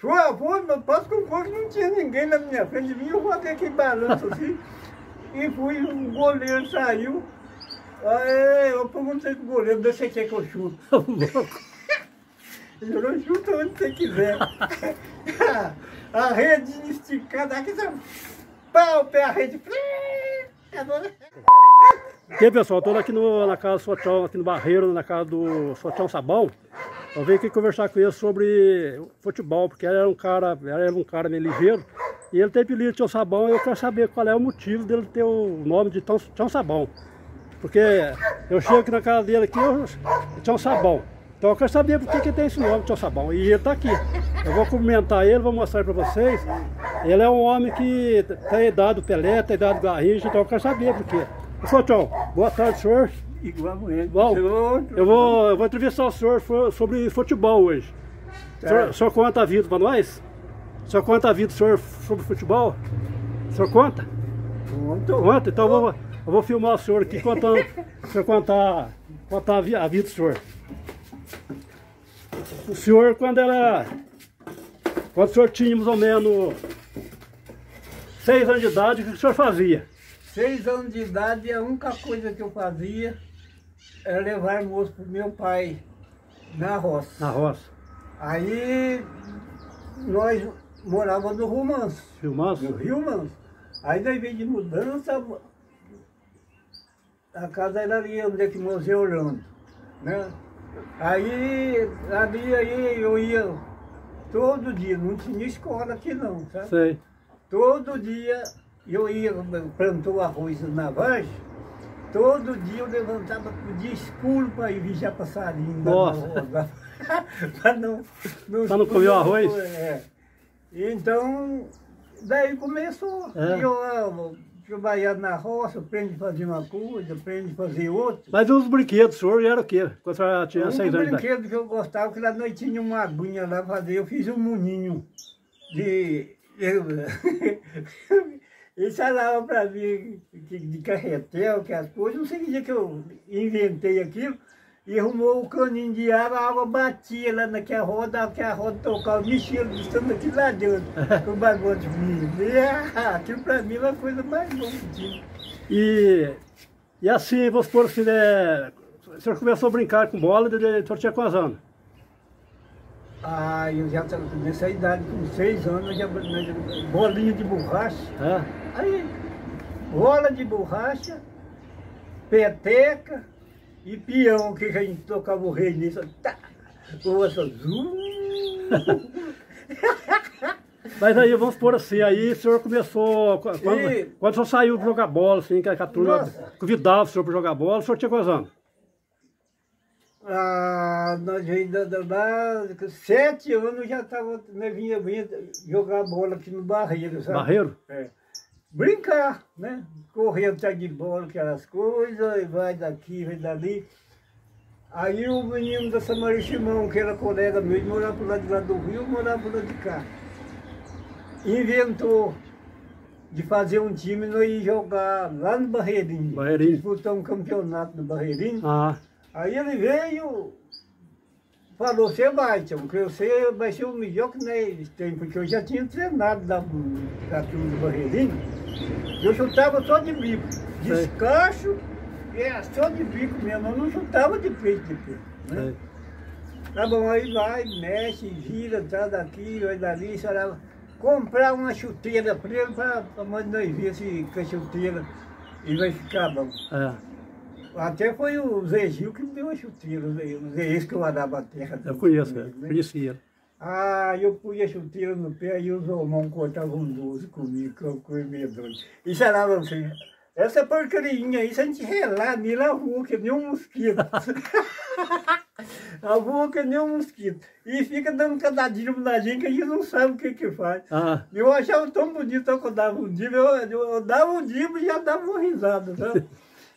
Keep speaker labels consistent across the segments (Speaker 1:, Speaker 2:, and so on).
Speaker 1: Foi, foi, mas posso concordar que não tinha ninguém na minha frente de mim, eu botei aquele balanço assim, e fui, o goleiro saiu. Aí eu perguntei pro goleiro, deixa que eu chuto. Ele falou, chuta onde você quiser. a rede esticada, aqui você pau, pé a rede.
Speaker 2: E aí pessoal, estou aqui no, na casa do Sochão, aqui no Barreiro, na casa do Sochão Sabão. Eu vim aqui conversar com ele sobre futebol, porque ele era um cara, era um cara meio ligeiro. E ele tem apelido Tchão Sabão eu quero saber qual é o motivo dele ter o nome de Tchão Sabão. Porque eu chego aqui na casa dele aqui, eu, Tchão Sabão. Então eu quero saber por que, que tem esse nome, Tchão Sabão. E ele está aqui. Eu vou cumprimentar ele, vou mostrar para vocês. Ele é um homem que tem idade do Pelé, tem idade do Garrincha, então eu quero saber por quê. Sr. Tchão, boa tarde, senhor.
Speaker 1: Igualmente.
Speaker 2: Bom, eu vou, eu vou entrevistar o senhor sobre futebol hoje. O senhor, o senhor conta a vida para nós? O senhor conta a vida do senhor sobre futebol? O senhor conta?
Speaker 1: Conto.
Speaker 2: Conta? Então eu vou, eu vou filmar o senhor aqui contando, o senhor contar, contar a vida do senhor. O senhor, quando era. Quando o senhor tinha mais ou menos seis anos de idade, o que o senhor fazia?
Speaker 1: Seis anos de idade, a única coisa que eu fazia era levar almoço pro meu pai na roça.
Speaker 2: Na roça.
Speaker 1: Aí nós morávamos no Rio Manso.
Speaker 2: Rio Manso?
Speaker 1: No Rio Manso. Aí nós veio de mudança, a casa era ali onde é que nós ia olhando, né? Aí, ali aí eu ia todo dia, não tinha escola aqui não, sabe?
Speaker 2: Sei.
Speaker 1: Todo dia eu ia, plantou arroz na vargem, todo dia eu levantava pro dia escuro para ir vigiar passarinho.
Speaker 2: Nossa.
Speaker 1: para não, não,
Speaker 2: Pra não comer o arroz?
Speaker 1: É. Então, daí começou.
Speaker 2: É.
Speaker 1: Eu, eu trabalhava na roça, aprendi a fazer uma coisa, aprendi a fazer outra.
Speaker 2: Mas os brinquedos, o senhor era o quê? Quando senhor tinha
Speaker 1: Um
Speaker 2: seis anos idade?
Speaker 1: brinquedos que eu gostava, que lá nós tinha uma aguinha lá fazer, eu fiz um moninho de... Eu, eles falavam pra mim que de carretel, que as coisas, não sei que dia que eu inventei aquilo, e arrumou o caninho de água, a água batia lá naquela roda, aquela roda tocava, mexia, estando aqui lá dentro, com o bagulho de mim. E ah, aquilo pra mim é uma coisa mais boa que tinha.
Speaker 2: E, e assim, vamos supor assim, né, o senhor começou a brincar com bola, o senhor tinha quantos anos?
Speaker 1: Ah, eu já estava nessa idade, com seis anos, já, bolinha de borracha.
Speaker 2: É?
Speaker 1: Aí, bola de borracha, peteca e peão, que a gente tocava o rei nisso. Tá, com essa.
Speaker 2: Mas aí, vamos supor assim, aí o senhor começou, qu- quando,
Speaker 1: E-
Speaker 2: quando o senhor saiu para jogar bola, assim, que a, que a turma
Speaker 1: Nossa.
Speaker 2: convidava o senhor para jogar bola, o senhor tinha quantos anos?
Speaker 1: Ah, nós ainda lá, sete anos já estava, nós vinha, vinha jogar bola aqui no Barreiro, sabe?
Speaker 2: Barreiro?
Speaker 1: É. Brincar, né? Correr atrás de bola, aquelas coisas, e vai daqui, vai dali. Aí o menino da Samaria Simão, que era colega meu, ele morava pro lado de lá do Rio, morava pro lado de cá. Inventou de fazer um time nós ia jogar lá no Barreirinho.
Speaker 2: Barreirinho.
Speaker 1: Disputar um campeonato no Barreirinho.
Speaker 2: Ah,
Speaker 1: Aí ele veio, falou, você vai, tio, que você vai ser o melhor que nós tem, porque eu já tinha treinado da, da turma do Barreirinho. Eu chutava só de bico, descacho, é só de bico mesmo, eu não chutava de peito de peito. Né? Tá bom, aí vai, mexe, gira, tá daqui, vai dali, será comprar uma chuteira pra ele, pra, pra nós ver se com a chuteira ele vai ficar bom.
Speaker 2: É,
Speaker 1: Até foi o Zé Gil que me deu a chuteira, o Zé esse que eu andava a terra.
Speaker 2: eu conheço, é,
Speaker 1: né?
Speaker 2: conhecia.
Speaker 1: Ah, eu pus a chuteira no pé e os homens cortavam doce comigo, que eu fui medonho. E falavam assim, essa porcaria aí, se a gente relar nela, voa que nem um mosquito. a voa que nem um mosquito. E fica dando cadadinho na gente que a gente não sabe o que que faz.
Speaker 2: Ah,
Speaker 1: Eu achava tão bonito quando eu dava um dibo, eu, eu, dava um dibo e já dava uma risada, sabe?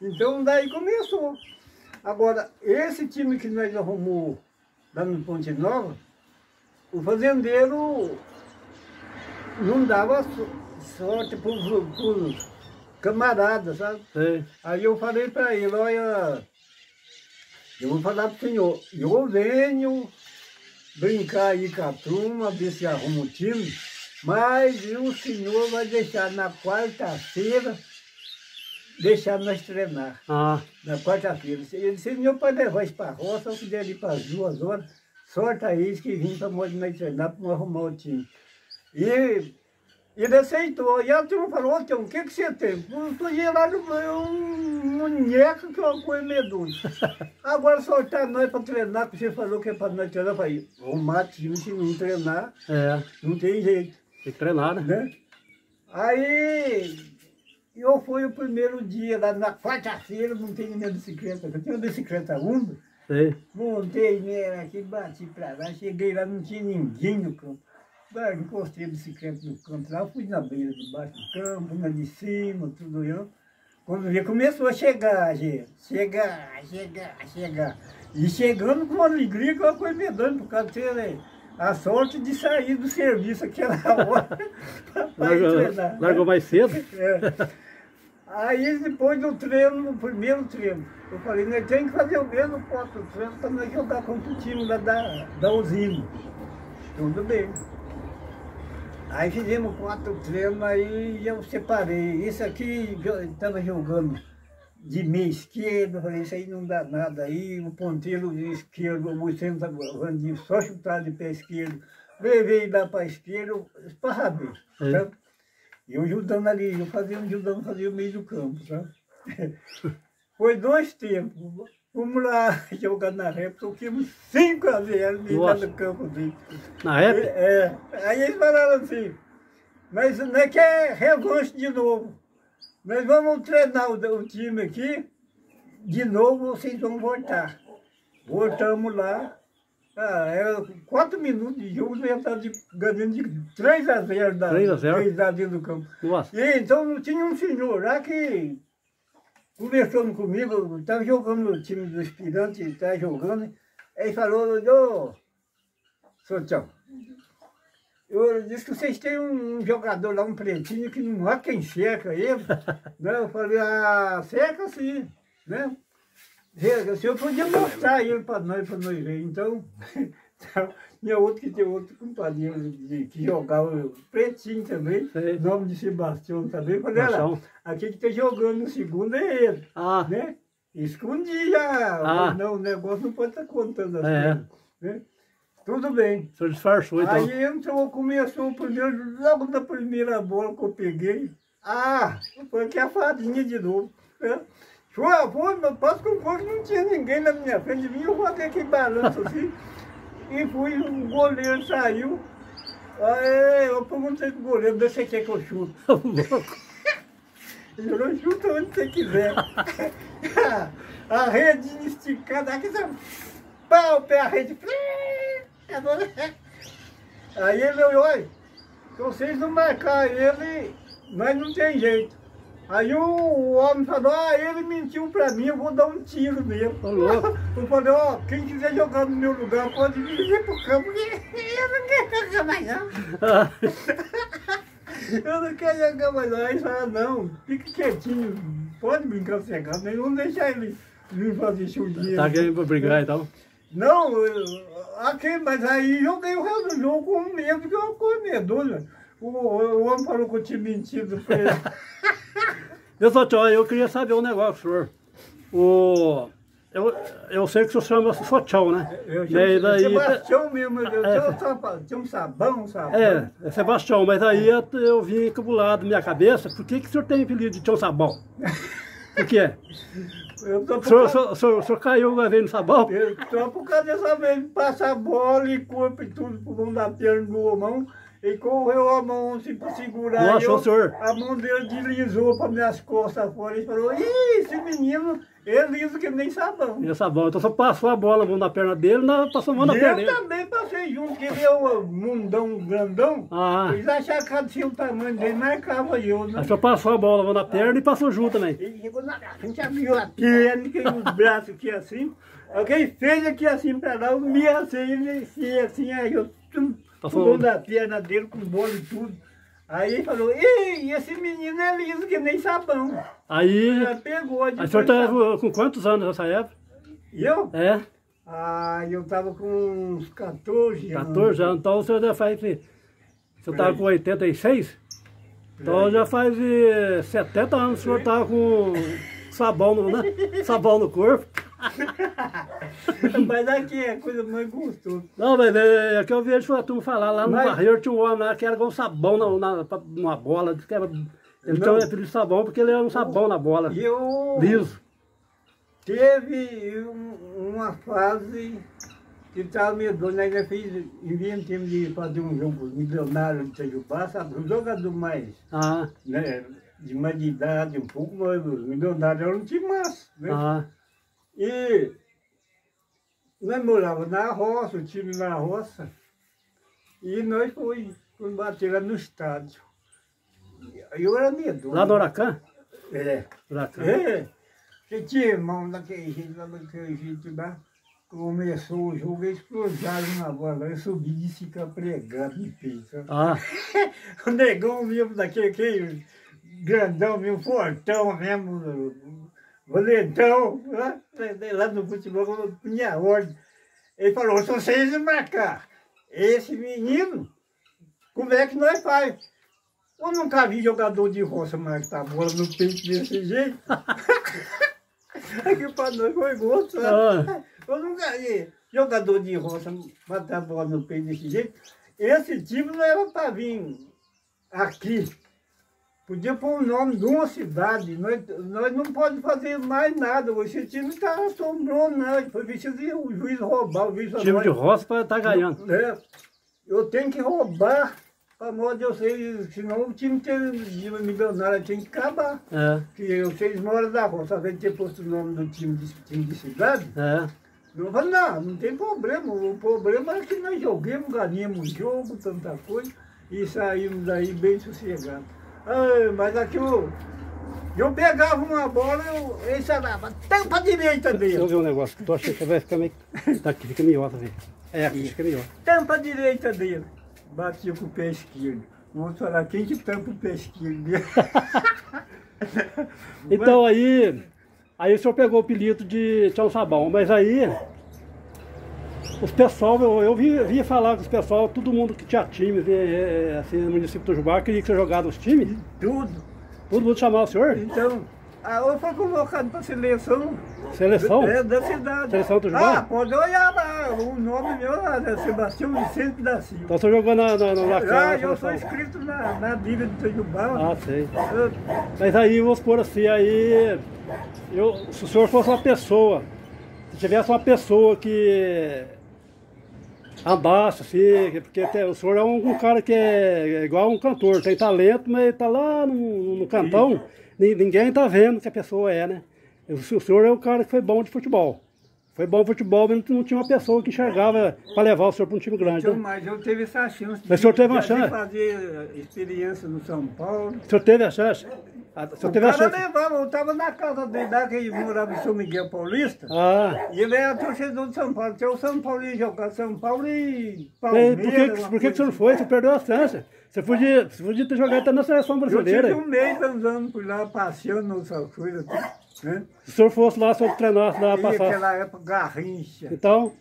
Speaker 1: Então daí começou. Agora, esse time que nós arrumou lá no Ponte Nova, o fazendeiro não dava so- sorte para os camaradas, sabe?
Speaker 2: sei.
Speaker 1: Aí eu falei para ele, olha, eu vou falar para o senhor, eu venho brincar aí com a turma, ver se arruma o time. Mas o senhor vai deixar na quarta-feira, deixar nós treinar.
Speaker 2: Ah,
Speaker 1: Na quarta-feira. Ele disse, meu pai levar isso para a roça, eu quiser ir para as duas horas, sorte a eles que vim para nós treinar para arrumar o time. E ele aceitou. E a turma falou, ô Tião, o que, que você tem? Eu estou gerando um munheco que é uma coisa medonha. Agora soltar nós para treinar, que você falou que é para nós treinar. Eu falei, arrumar time se não treinar,
Speaker 2: é.
Speaker 1: não tem jeito
Speaker 2: Tem que treinar, né?
Speaker 1: né? Aí eu fui o primeiro dia, lá na quarta-feira, montei minha bicicleta, eu tinha uma bicicleta
Speaker 2: Sei.
Speaker 1: montei nela aqui, bati pra lá, cheguei lá, não tinha ninguém no campo. Bah, Encostei a bicicleta no campo lá, fui na beira de baixo do campo, na de cima, tudo eu. Quando vi, começou a chegar, gente. Chegar, chegar, chegar. E chegando com uma alegria que eu fui me dando, por causa de ter a sorte de sair do serviço aquela hora
Speaker 2: largou mais cedo?
Speaker 1: É. Aí depois do treino, no primeiro treino, eu falei, nós temos que fazer o mesmo quatro treino para nós jogar contra o time lá da, da usina. Tudo bem. Aí fizemos quatro treinos, aí eu separei. Esse aqui estava jogando de meia esquerda, falei, isso aí não dá nada. Aí o ponteiro esquerdo, o Moisés estava jogando só chutar de pé esquerdo. Levei lá para a esquerda, esparrabei.
Speaker 2: É.
Speaker 1: E eu ajudando ali, eu fazia um judão, fazia o meio do campo, sabe? Foi dois tempos. Vamos lá jogar na répua, toquemos 5 a 0 no campo assim.
Speaker 2: Na época?
Speaker 1: É, aí eles falaram assim, mas não é que é revanche de novo. Nós vamos treinar o, o time aqui, de novo vocês vão voltar. Voltamos lá. Ah, era quatro minutos de jogo, já estávamos de- ganhando de 3 a 0 da,
Speaker 2: 3 a 0?
Speaker 1: 3 a 0 do campo.
Speaker 2: Nossa.
Speaker 1: E então tinha um senhor lá que conversando comigo, estava jogando no time do Espirante, estava jogando, aí falou, ô, seu Tchau, eu disse que vocês têm um jogador lá, um pretinho, que não há quem cerca ele. né? Eu falei, ah, cerca sim, né? O senhor podia mostrar ele para nós, para nós ver. Então, então, tinha outro que tinha outro de, que jogava, o pretinho também,
Speaker 2: Sei.
Speaker 1: nome de Sebastião também. Falei, olha, aqui que está jogando no segundo é ele,
Speaker 2: Ah,
Speaker 1: né? Escondia,
Speaker 2: Ah.
Speaker 1: não, o negócio não pode estar contando as
Speaker 2: É.
Speaker 1: né? Tudo bem.
Speaker 2: o senhor disfarçou então.
Speaker 1: Aí entrou, começou o primeiro, logo na primeira bola que eu peguei. Ah, foi que a fadinha de novo. Né? Foi, foi, mas passo com fogo, não tinha ninguém na minha frente. Vinha eu fazer aquele balanço assim. E fui, o goleiro saiu. Aí eu perguntei pro goleiro, deixa quer que eu chuto. Falou, chuta onde você quiser. a rede esticada, aqui você pau, pé a rede. Aí ele olhou, olha, se vocês não marcar ele, nós não tem jeito. Aí o, o homem falou, ah, ele mentiu pra mim, eu vou dar um tiro nele.
Speaker 2: Ô, louco.
Speaker 1: Eu falei, ó, quem quiser jogar no meu lugar pode vir pro campo, porque eu não quero jogar mais não. Eu não quero jogar mais não. Aí ele falou, não, fique quietinho, pode brincar cegado, nem vamos deixar ele vir fazer chutinha.
Speaker 2: tá querendo pra brigar então.
Speaker 1: Não, eu- aqui, mas aí joguei o resto do jogo com medo, que eu com medonha. O, o, o homem falou que eu tinha mentido pra ele.
Speaker 2: Eu só tchau, eu queria saber um negócio, senhor. O. Eu, eu sei que o senhor chama Sochão, né?
Speaker 1: Eu
Speaker 2: E aí, daí,
Speaker 1: Sebastião mesmo, eu
Speaker 2: É.
Speaker 1: tinha, um um sabão, um sabão.
Speaker 2: É, é Sebastião, mas aí eu, eu vim na minha cabeça, por que, que o senhor tem apelido de Tião Sabão? Por quê?
Speaker 1: Eu tô
Speaker 2: O senhor,
Speaker 1: causa-
Speaker 2: senhor, o senhor, o senor caiu uma vez no sabão?
Speaker 1: Eu Só por causa dessa vez, passa a bola e corpo e tudo por mão da perna do mão. E correu a mão assim pra segurar.
Speaker 2: Nossa,
Speaker 1: e eu-
Speaker 2: senhor.
Speaker 1: A mão dele deslizou para minhas costas fora. Ele falou, ih, esse menino é liso que nem sabão.
Speaker 2: E sabão. Então só passou a bola a mão na perna dele, na, passou a mão na
Speaker 1: E
Speaker 2: perna
Speaker 1: eu
Speaker 2: dele.
Speaker 1: também passei junto, que ele é um mundão grandão.
Speaker 2: Ah,
Speaker 1: Eles acharam que cada tinha o tamanho dele, marcava eu, né?
Speaker 2: aí só passou a bola na perna e passou junto também.
Speaker 1: Ele chegou na frente, abriu a perna, que os braços aqui assim. Alguém fez aqui assim pra lá, eu me assei, ele assim, assim, aí eu tum, pulou na perna dele com bola e tudo. Aí ele falou, ei, esse menino é liso que nem sabão.
Speaker 2: Aí,
Speaker 1: Já pegou.
Speaker 2: aí o senhor tá com quantos anos nessa época?
Speaker 1: Eu?
Speaker 2: É,
Speaker 1: Ah, eu tava com uns 14 anos.
Speaker 2: 14 anos. Então o senhor já faz. Você estava com 86? Então já faz eh, 70 anos que o senhor estava com sabão no, né? sabão no corpo.
Speaker 1: Mas aqui é coisa mais gostosa.
Speaker 2: Não, mas é, é que eu vejo a turma falar lá no
Speaker 1: Mas-
Speaker 2: barreiro tinha um homem lá que era com sabão na, na, numa bola. Diz que era, ele
Speaker 1: Não.
Speaker 2: tinha um apelido de sabão porque ele era um sabão na bola.
Speaker 1: E eu
Speaker 2: Liso.
Speaker 1: teve um- uma fase que estava meio doido, ainda fiz, inventemos de fazer um jogo milionário de Itajubá, sabe? Um jogador mais,
Speaker 2: Ah,
Speaker 1: né, de mais de idade, um pouco mais milionário, era um time massa, né?
Speaker 2: ah,
Speaker 1: E nós morávamos na roça, o time na roça, e nós fomos fomos bater lá no estádio. Eu era medo.
Speaker 2: lá no Huracan?
Speaker 1: É.
Speaker 2: Huracan.
Speaker 1: É. Você tinha irmão daquele jeito, lá daquele jeito lá. Começou o jogo, eles cruzaram na bola. Eu subi e ficar pregado no peito.
Speaker 2: Ah,
Speaker 1: O negão mesmo daquele aquele grandão mesmo, fortão mesmo, valentão, lá, lá no futebol, tinha ordem. Ele falou, se vocês marcar esse menino, como é que nós faz? Eu nunca vi jogador de roça marcar a bola no peito desse jeito. Aqui pra nós foi gosto, né?
Speaker 2: ah,
Speaker 1: Eu nunca vi jogador de roça matar a bola no peito desse jeito. Esse time não era para vir aqui. Podia pôr o nome de uma cidade. Nós, nós não podemos fazer mais nada. Esse time está assombrou, não. Foi preciso o juiz roubar. O juiz
Speaker 2: time de
Speaker 1: "Olha,
Speaker 2: roça estar ganhando.
Speaker 1: é, eu tenho que roubar para de eu ser, senão o time de milionário tem que acabar.
Speaker 2: É,
Speaker 1: Que vocês moram da roça, invés de ter posto o nome do time de, time de cidade,
Speaker 2: é.
Speaker 1: eu falei, não, não tem problema. O problema é que nós joguemos, ganhamos o jogo, tanta coisa, e saímos daí bem sossegados. Ai, mas aqui eu, eu pegava uma bola, eu, falava, tampa a direita
Speaker 2: Deixa eu
Speaker 1: dele,
Speaker 2: ver um negócio. Tô achando que vai ficar meio. Tá aqui, fica miota, velho. É, aqui fica miota.
Speaker 1: tampa direita dele. Batia com o pé esquerdo. Vamos falar, quem que tampa o pé esquerdo dele?
Speaker 2: Então aí. Aí o senhor pegou o apelido de Tchau Sabão, mas aí. Os pessoal, eu, eu vi, via falar com os pessoal, todo mundo que tinha time eh, eh, assim, no município do Jubá, queria que você jogasse os times,
Speaker 1: Tudo.
Speaker 2: todo mundo chamava o senhor?
Speaker 1: Então, ah, eu fui convocado para a seleção.
Speaker 2: Seleção?
Speaker 1: É, da cidade.
Speaker 2: Seleção do Jubá?
Speaker 1: Ah, pode olhar lá, o nome meu lá, é Sebastião Vicente da Silva.
Speaker 2: Então você jogou na, na, na, na,
Speaker 1: Ah, eu sou inscrito na, na Liga de Itajubá.
Speaker 2: Ah, sei.
Speaker 1: Eu-
Speaker 2: Mas aí, vamos supor assim, aí, eu, se o senhor fosse uma pessoa, se tivesse uma pessoa que andasse assim, porque tem- o senhor é um, um cara que é igual um cantor, tem talento, mas tá lá no, no cantão, ni- ninguém tá vendo que a pessoa é, né? O, o senhor é um cara que foi bom de futebol. Foi bom de futebol, mas não tinha uma pessoa que enxergava para levar o senhor para um time grande.
Speaker 1: Então,
Speaker 2: Né?
Speaker 1: mas eu tive essa chance
Speaker 2: Mas o senhor teve uma chance?
Speaker 1: fazer experiência no São Paulo.
Speaker 2: O senhor teve a chance? Ah, O senhor
Speaker 1: O
Speaker 2: a
Speaker 1: cara levava, eu estava na casa dele, lá que ele morava em São Miguel Paulista.
Speaker 2: Ah,
Speaker 1: E ele era torcedor de São Paulo. Tinha o São Paulo ia jogar São Paulo e Palmeiras.
Speaker 2: por que, por que, que você não foi? Você perdeu a chance. Você podia, você podia ter jogado até na seleção
Speaker 1: assim. Eu
Speaker 2: brasileira.
Speaker 1: tive um mês andando por lá, passeando nessas coisas, né?
Speaker 2: Se o senhor fosse lá, se o senhor treinasse lá, passar.
Speaker 1: naquela época, Garrincha,
Speaker 2: Então,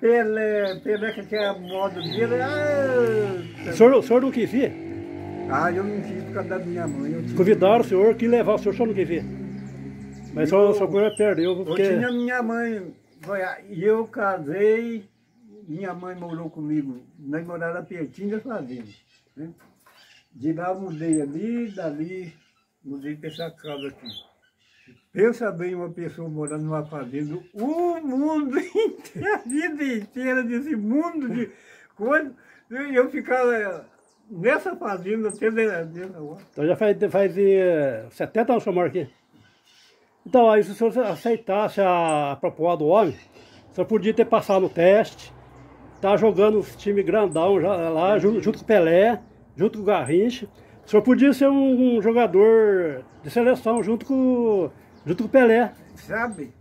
Speaker 1: Pelé, Pelé que era a moda dele, ah,
Speaker 2: o senhor, o senhor não quis ir?
Speaker 1: Ah, eu não quis por causa da minha mãe. Eu tinha,
Speaker 2: Convidaram o senhor, que levar o senhor, senhor não quis ir. Mas o senhor, o senhor perdeu,
Speaker 1: eu
Speaker 2: porque...
Speaker 1: tinha minha mãe, e eu casei, minha mãe morou comigo, nós morávamos pertinho da fazenda. Né? De lá eu mudei ali, dali mudei para essa casa aqui. Pensa bem uma pessoa morando numa fazenda, o mundo inteiro, a vida inteira desse mundo de coisas. E Eu ficava nessa fazenda até dessa hora.
Speaker 2: Então já faz, faz eh, 70 anos que eu moro aqui. Então, aí se o senhor aceitasse a, a proposta do homem, o senhor podia ter passado no teste, tá jogando os time grandão já, lá, junto, junto com o Pelé, junto com o Garrincha. O senhor podia ser um, um jogador de seleção junto com, junto com o Pelé.
Speaker 1: Sabe?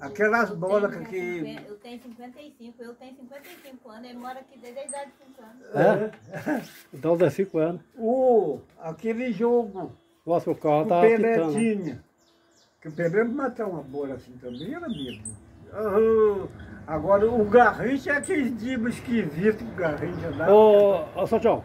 Speaker 1: Aquelas bolas
Speaker 3: Eu
Speaker 1: que.
Speaker 3: tenho 50, Eu tenho 55, eu tenho 55 anos, ele mora aqui desde a idade de 5 anos.
Speaker 2: É? Então, dá 5 anos.
Speaker 1: O, aquele jogo
Speaker 2: Nossa, o carro tá
Speaker 1: Pelé
Speaker 2: pitando.
Speaker 1: tinha. Que o Pelé matar uma bola assim também era mesmo. Ah, agora o Garrincha é aquele dibo esquisito que o Garrincha dá.
Speaker 2: Ô, ô Sotião,